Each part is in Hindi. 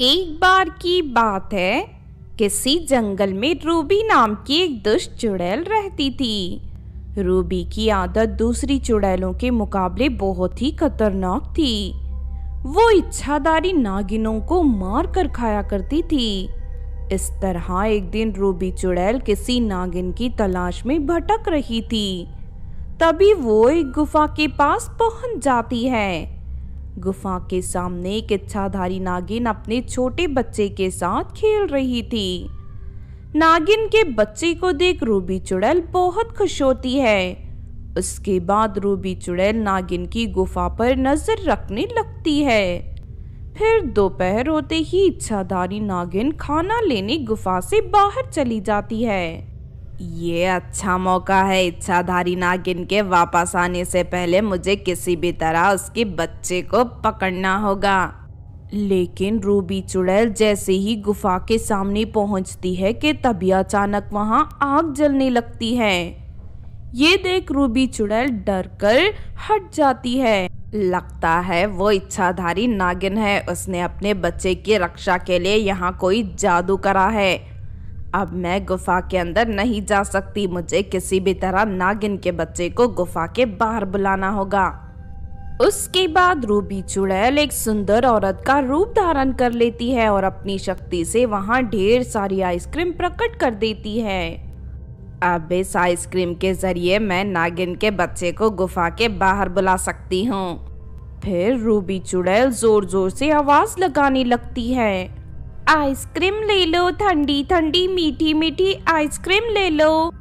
एक बार की बात है, किसी जंगल में रूबी नाम की एक दुष्ट चुड़ैल रहती थी। रूबी की आदत दूसरी चुड़ैलों के मुकाबले बहुत ही खतरनाक थी। वो इच्छादारी नागिनों को मार कर खाया करती थी। इस तरह एक दिन रूबी चुड़ैल किसी नागिन की तलाश में भटक रही थी। तभी वो एक गुफा के पास पहुँच जाती है। गुफा के सामने एक इच्छाधारी नागिन अपने छोटे बच्चे के साथ खेल रही थी। नागिन के बच्चे को देख रूबी चुड़ैल बहुत खुश होती है। उसके बाद रूबी चुड़ैल नागिन की गुफा पर नज़र रखने लगती है। फिर दोपहर होते ही इच्छाधारी नागिन खाना लेने गुफा से बाहर चली जाती है। ये अच्छा मौका है। इच्छाधारी नागिन के वापस आने से पहले मुझे किसी भी तरह उसके बच्चे को पकड़ना होगा। लेकिन रूबी चुड़ैल जैसे ही गुफा के सामने पहुँचती है कि तभी अचानक वहाँ आग जलने लगती है। ये देख रूबी चुड़ैल डर कर हट जाती है। लगता है वो इच्छाधारी नागिन है। उसने अपने बच्चे की रक्षा के लिए यहाँ कोई जादू करा है। अब मैं गुफा के अंदर नहीं जा सकती। मुझे किसी भी तरह नागिन के बच्चे को गुफा के बाहर बुलाना होगा। उसके बाद रूबी चुड़ैल एक सुंदर औरत का रूप धारण कर लेती है और अपनी शक्ति से वहाँ ढेर सारी आइसक्रीम प्रकट कर देती है। अब इस आइसक्रीम के ज़रिए मैं नागिन के बच्चे को गुफा के बाहर बुला सकती हूँ। फिर रूबी चुड़ैल ज़ोर ज़ोर से आवाज़ लगाने लगती है। आइसक्रीम ले लो, ठंडी ठंडी, मीठी मीठी आइसक्रीम ले लो।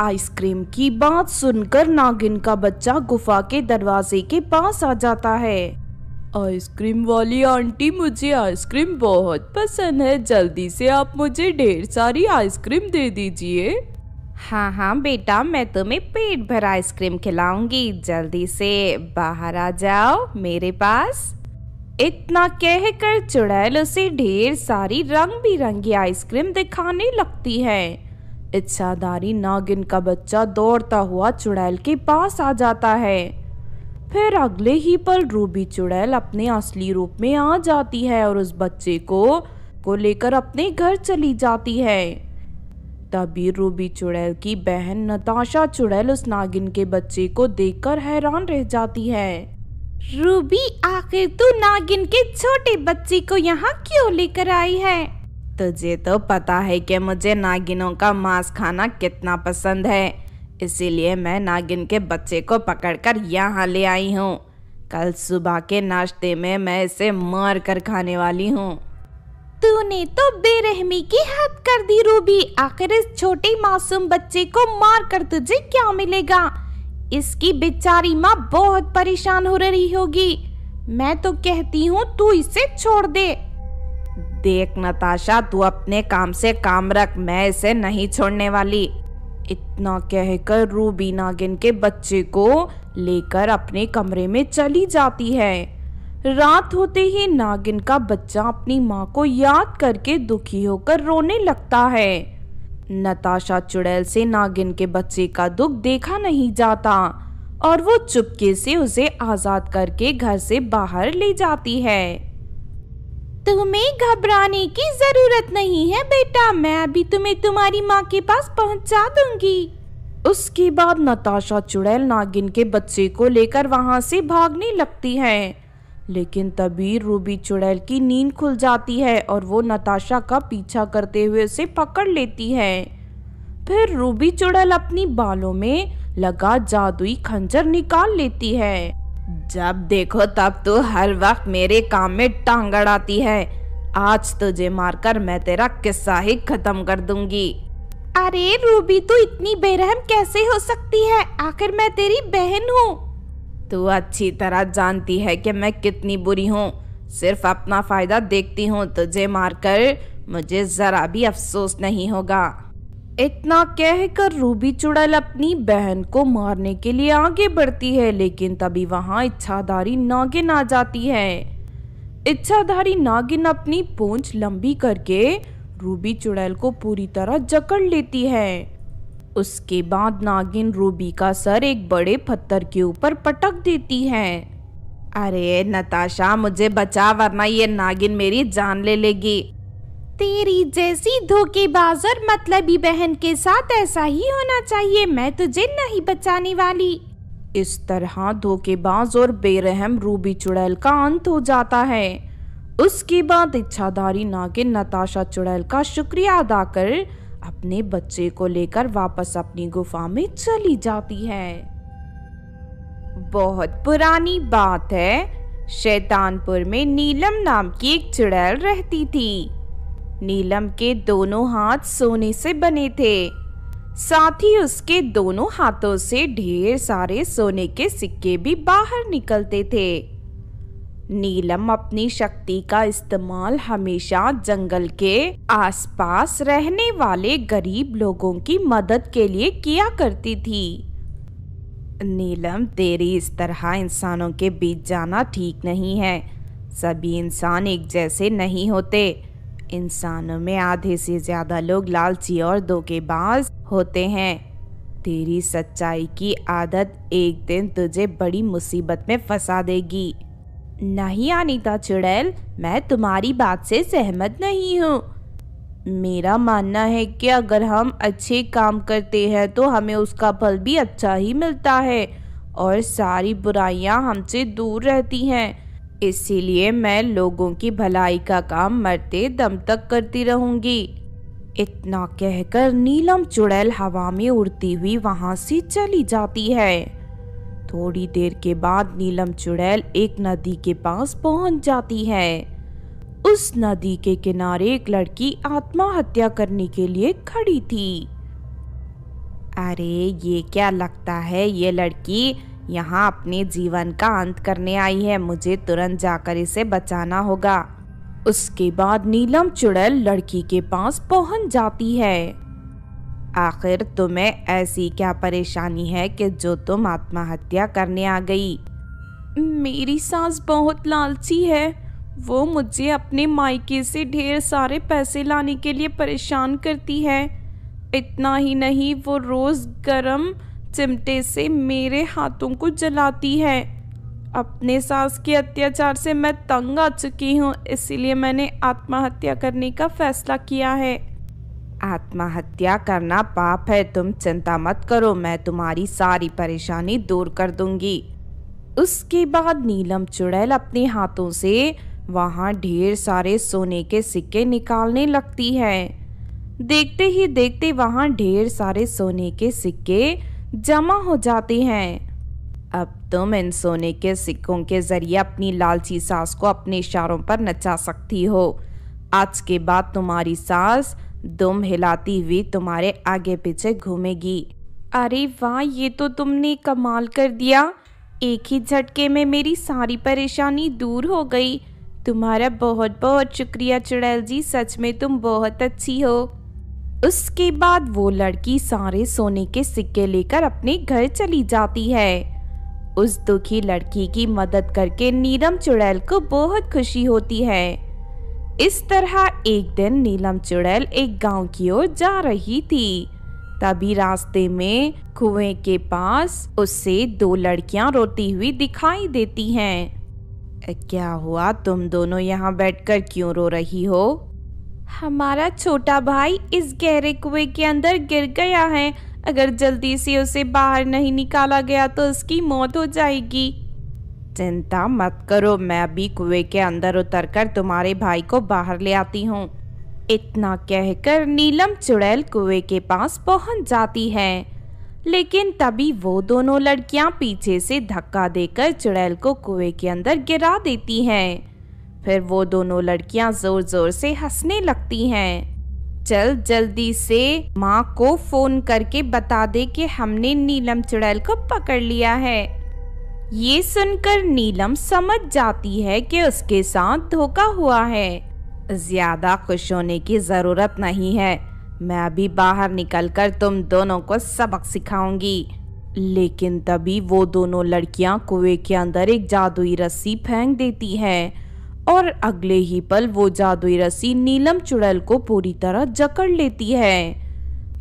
आइसक्रीम की बात सुनकर नागिन का बच्चा गुफा के दरवाजे के पास आ जाता है। आइसक्रीम वाली आंटी मुझे आइसक्रीम बहुत पसंद है, जल्दी से आप मुझे ढेर सारी आइसक्रीम दे दीजिए। हाँ हाँ बेटा, मैं तुम्हें पेट भर आइसक्रीम खिलाऊँगी, जल्दी से बाहर आ जाओ मेरे पास। इतना कहकर चुड़ैल उसे ढेर सारी रंग बिरंगी आइसक्रीम दिखाने लगती है। इच्छाधारी नागिन का बच्चा दौड़ता हुआ चुड़ैल के पास आ जाता है। फिर अगले ही पल रूबी चुड़ैल अपने असली रूप में आ जाती है और उस बच्चे को को लेकर अपने घर चली जाती है। तभी रूबी चुड़ैल की बहन नताशा चुड़ैल उस नागिन के बच्चे को देखकर हैरान रह जाती है। रूबी आखिर तू नागिन के छोटे बच्चे को यहाँ क्यों लेकर आई है? तुझे तो पता है कि मुझे नागिनों का मांस खाना कितना पसंद है। इसीलिए मैं नागिन के बच्चे को पकड़कर यहाँ ले आई हूँ। कल सुबह के नाश्ते में मैं इसे मार कर खाने वाली हूँ। तूने तो बेरहमी की हद कर दी रूबी। आखिर इस छोटे मासूम बच्चे को मार कर तुझे क्या मिलेगा? इसकी बेचारी माँ बहुत परेशान हो रही होगी। मैं तो कहती हूँ, तू इसे छोड़ दे। देख नताशा, तू अपने काम से काम रख, मैं इसे नहीं छोड़ने वाली। इतना कहकर रूबी नागिन के बच्चे को लेकर अपने कमरे में चली जाती है। रात होते ही नागिन का बच्चा अपनी माँ को याद करके दुखी होकर रोने लगता है। नताशा चुड़ैल से नागिन के बच्चे का दुख देखा नहीं जाता और वो चुपके से उसे आज़ाद करके घर से बाहर ले जाती है। तुम्हें घबराने की ज़रूरत नहीं है, बेटा। मैं अभी तुम्हें तुम्हारी माँ के पास पहुँचा दूँगी। उसके बाद नताशा चुड़ैल नागिन के बच्चे को लेकर वहाँ से भागने लगती है। लेकिन तभी रूबी चुड़ैल की नींद खुल जाती है और वो नताशा का पीछा करते हुए उसे पकड़ लेती है। फिर रूबी चुड़ैल अपनी बालों में लगा जादुई खंजर निकाल लेती है। जब देखो तब तो हर वक्त मेरे काम में टांग अड़ाती है। आज तुझे मारकर मैं तेरा किस्सा ही खत्म कर दूँगी। अरे रूबी, तू इतनी बेरहम कैसे हो सकती है? आखिर मैं तेरी बहन हूँ। तू अच्छी तरह जानती है कि मैं कितनी बुरी हूँ। सिर्फ़ अपना फ़ायदा देखती हूँ, तुझे मारकर मुझे जरा भी अफसोस नहीं होगा। इतना कहकर रूबी चुड़ैल अपनी बहन को मारने के लिए आगे बढ़ती है, लेकिन तभी वहाँ इच्छाधारी नागिन आ जाती है। इच्छाधारी नागिन अपनी पूंछ लंबी करके रूबी चुड़ैल को पूरी तरह जकड़ लेती है। उसके बाद नागिन रूबी का सर एक बड़े पत्थर के ऊपर पटक देती है। अरे, नताशा, मुझे बचा, वरना ये नागिन मेरी जान ले लेगी। तेरी जैसी धोखेबाज और मतलबी बहन के साथ ऐसा ही होना चाहिए, मैं तुझे नहीं बचाने वाली। इस तरह धोखेबाज और बेरहम रूबी चुड़ैल का अंत हो जाता है। उसके बाद इच्छाधारी नागिन नताशा चुड़ैल का शुक्रिया अदा कर अपने बच्चे को लेकर वापस अपनी गुफा में चली जाती है। बहुत पुरानी बात है। शैतानपुर में नीलम नाम की एक चुड़ैल रहती थी। नीलम के दोनों हाथ सोने से बने थे। साथ ही उसके दोनों हाथों से ढेर सारे सोने के सिक्के भी बाहर निकलते थे। नीलम अपनी शक्ति का इस्तेमाल हमेशा जंगल के आसपास रहने वाले गरीब लोगों की मदद के लिए किया करती थी। नीलम, तेरी इस तरह इंसानों के बीच जाना ठीक नहीं है। सभी इंसान एक जैसे नहीं होते। इंसानों में आधे से ज़्यादा लोग लालची और धोखेबाज होते हैं। तेरी सच्चाई की आदत एक दिन तुझे बड़ी मुसीबत में फंसा देगी। नहीं अनिता चुड़ैल, मैं तुम्हारी बात से सहमत नहीं हूँ। मेरा मानना है कि अगर हम अच्छे काम करते हैं तो हमें उसका फल भी अच्छा ही मिलता है, और सारी बुराइयाँ हमसे दूर रहती हैं। इसीलिए मैं लोगों की भलाई का काम मरते दम तक करती रहूँगी। इतना कहकर नीलम चुड़ैल हवा में उड़ती हुई वहाँ से चली जाती है। थोड़ी देर के बाद नीलम चुड़ैल एक नदी के पास पहुँच जाती है। उस नदी के किनारे एक लड़की आत्महत्या करने के लिए खड़ी थी। अरे, ये क्या लगता है? ये लड़की यहाँ अपने जीवन का अंत करने आई है। मुझे तुरंत जाकर इसे बचाना होगा। उसके बाद नीलम चुड़ैल लड़की के पास पहुँच जाती है। आखिर तुम्हें ऐसी क्या परेशानी है कि जो तुम आत्महत्या करने आ गई? मेरी सास बहुत लालची है। वो मुझे अपने मायके से ढेर सारे पैसे लाने के लिए परेशान करती है। इतना ही नहीं, वो रोज गरम चिमटे से मेरे हाथों को जलाती है। अपने सास के अत्याचार से मैं तंग आ चुकी हूँ, इसीलिए मैंने आत्महत्या करने का फैसला किया है। आत्महत्या करना पाप है, तुम चिंता मत करो, मैं तुम्हारी सारी परेशानी दूर कर दूँगी। उसके बाद नीलम चुड़ैल अपने हाथों से वहाँ ढेर सारे सोने के सिक्के निकालने लगती है। देखते ही देखते वहाँ ढेर सारे सोने के सिक्के जमा हो जाते हैं। अब तुम इन सोने के सिक्कों के ज़रिए अपनी लालची सास को अपने इशारों पर नचा सकती हो। आज के बाद तुम्हारी सास दुम हिलाती हुई तुम्हारे आगे पीछे घूमेगी। अरे वाह, ये तो तुमने कमाल कर दिया। एक ही झटके में मेरी सारी परेशानी दूर हो गई। तुम्हारा बहुत बहुत शुक्रिया चुड़ैल जी, सच में तुम बहुत अच्छी हो। उसके बाद वो लड़की सारे सोने के सिक्के लेकर अपने घर चली जाती है। उस दुखी लड़की की मदद करके नीरम चुड़ैल को बहुत खुशी होती है। इस तरह एक दिन नीलम चुड़ैल एक गाँव की ओर जा रही थी। तभी रास्ते में कुएँ के पास उससे दो लड़कियाँ रोती हुई दिखाई देती हैं। क्या हुआ? तुम दोनों यहाँ बैठकर क्यों रो रही हो? हमारा छोटा भाई इस गहरे कुएँ के अंदर गिर गया है। अगर जल्दी से उसे बाहर नहीं निकाला गया तो उसकी मौत हो जाएगी। चिंता मत करो, मैं अभी कुएँ के अंदर उतरकर तुम्हारे भाई को बाहर ले आती हूँ। इतना कहकर नीलम चुड़ैल कुएँ के पास पहुँच जाती है। लेकिन तभी वो दोनों लड़कियाँ पीछे से धक्का देकर चुड़ैल को कुएँ के अंदर गिरा देती हैं। फिर वो दोनों लड़कियाँ ज़ोर ज़ोर से हंसने लगती हैं। चल जल्दी से माँ को फ़ोन करके बता दे कि हमने नीलम चुड़ैल को पकड़ लिया है। ये सुनकर नीलम समझ जाती है कि उसके साथ धोखा हुआ है। ज़्यादा खुश होने की ज़रूरत नहीं है। मैं अभी बाहर निकलकर तुम दोनों को सबक सिखाऊँगी। लेकिन तभी वो दोनों लड़कियाँ कुएँ के अंदर एक जादुई रस्सी फेंक देती हैं और अगले ही पल वो जादुई रस्सी नीलम चुड़ैल को पूरी तरह जकड़ लेती है।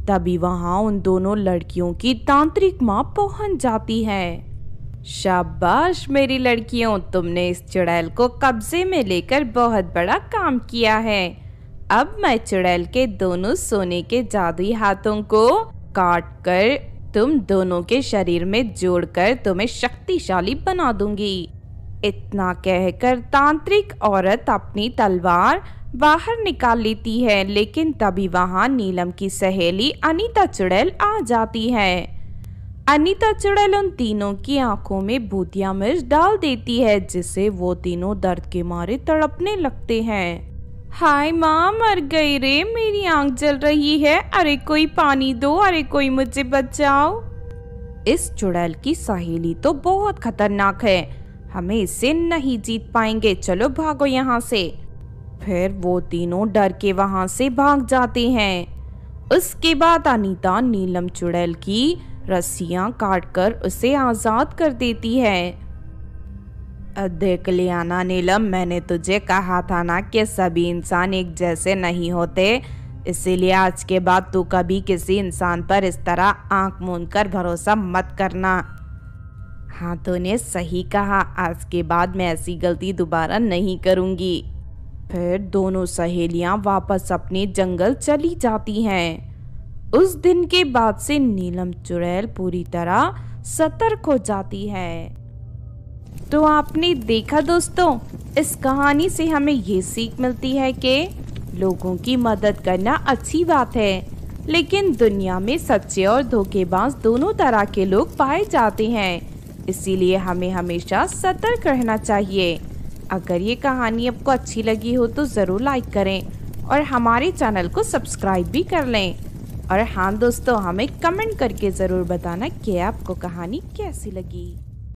तभी वहाँ उन दोनों लड़कियों की तांत्रिक माँ पहुँच जाती है। शाबाश मेरी लड़कियों, तुमने इस चुड़ैल को कब्जे में लेकर बहुत बड़ा काम किया है। अब मैं चुड़ैल के दोनों सोने के जादुई हाथों को काट कर तुम दोनों के शरीर में जोड़कर तुम्हें शक्तिशाली बना दूँगी। इतना कहकर तांत्रिक औरत अपनी तलवार बाहर निकाल लेती है, लेकिन तभी वहाँ नीलम की सहेली अनीता चुड़ैल आ जाती है। अनीता चुड़ैल उन तीनों की आँखों में भूतिया मिर्च डाल देती है, जिससे वो तीनों दर्द के मारे तड़पने लगते हैं। हाय माँ, मर गई रे, मेरी आँख जल रही है। अरे कोई पानी दो, अरे कोई मुझे बचाओ। इस चुड़ैल की सहेली तो बहुत खतरनाक है। हमें इसे नहीं जीत पाएँगे। चलो भागो यहाँ से। फिर वो तीनों डर के वहाँ से भाग जाते हैं। उसके बाद अनीता नीलम चुड़ैल की रस्सियाँ काटकर उसे आज़ाद कर देती है। देख लियाना नीलम, मैंने तुझे कहा था ना कि सभी इंसान एक जैसे नहीं होते। इसीलिए आज के बाद तू कभी किसी इंसान पर इस तरह आँख मूंद कर भरोसा मत करना। हाँ तूने सही कहा। आज के बाद मैं ऐसी गलती दोबारा नहीं करूँगी। फिर दोनों सहेलियाँ वापस अपने जंगल चली जाती हैं। उस दिन के बाद से नीलम चुड़ैल पूरी तरह सतर्क हो जाती है। तो आपने देखा दोस्तों, इस कहानी से हमें ये सीख मिलती है कि लोगों की मदद करना अच्छी बात है, लेकिन दुनिया में सच्चे और धोखेबाज दोनों तरह के लोग पाए जाते हैं। इसीलिए हमें हमेशा सतर्क रहना चाहिए। अगर ये कहानी आपको अच्छी लगी हो तो ज़रूर लाइक करें और हमारे चैनल को सब्सक्राइब भी कर लें। और हाँ दोस्तों हमें कमेंट करके ज़रूर बताना कि आपको कहानी कैसी लगी।